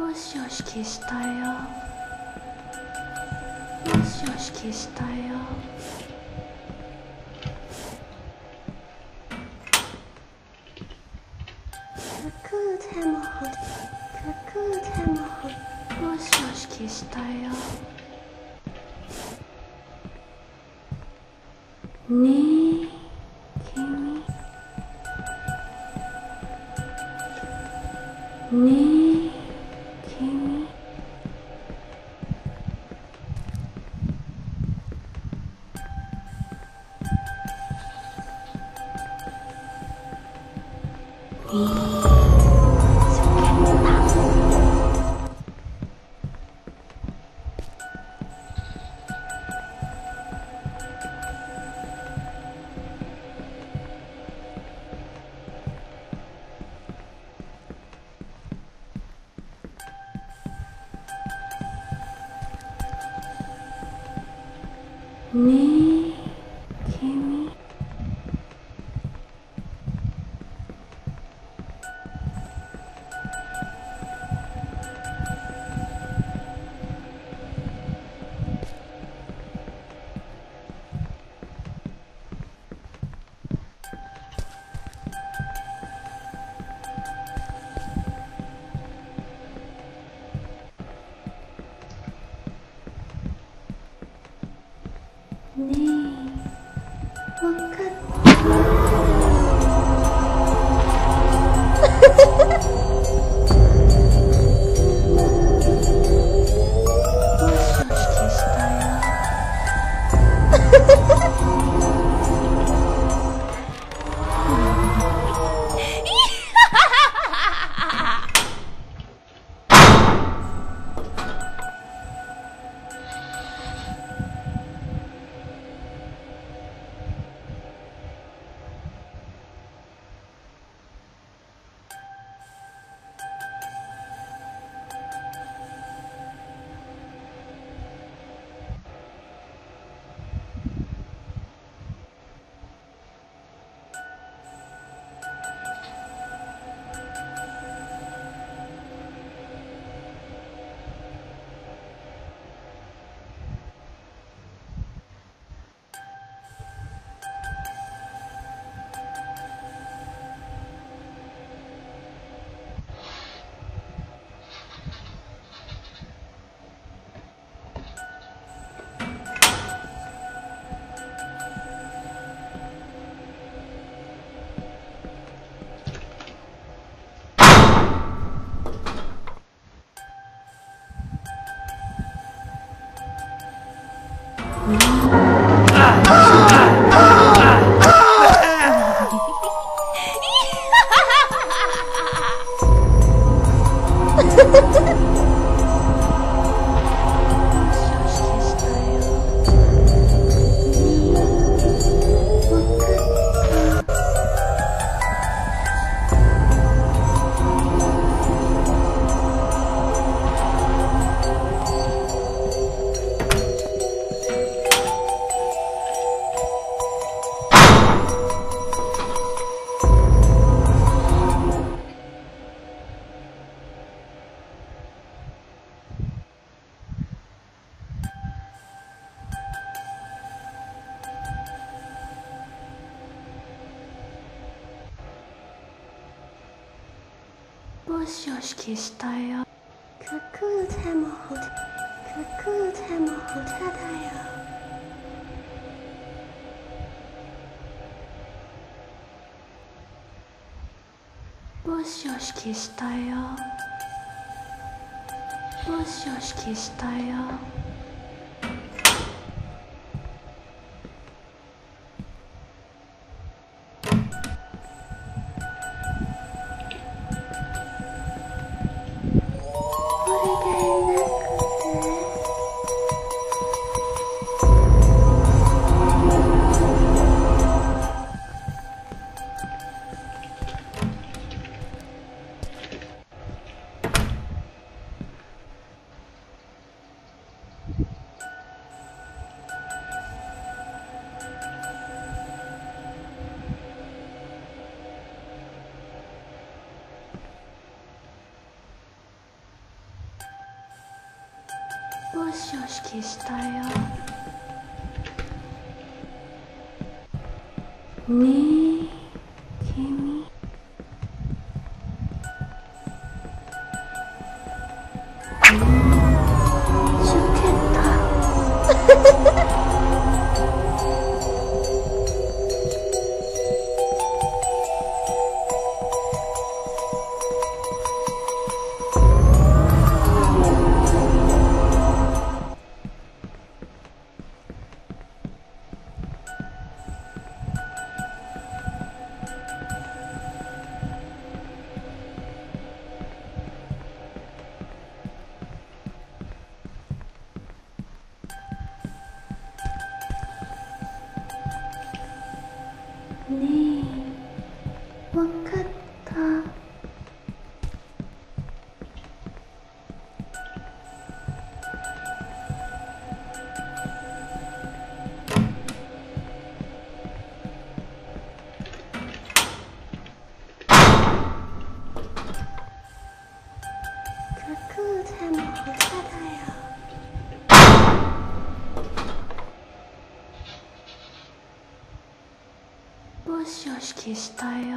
よしよし消したよ。よしよし消したよ。くくでもほくくでもほよしよし消したよ。ねえ。你。よよしよし消したよ。くくでもほくくでもほだだよ。よしよし消したよ。よしよし消したよよしよし消したよ。ねえ君うん。죽 你我看しもし消したよ。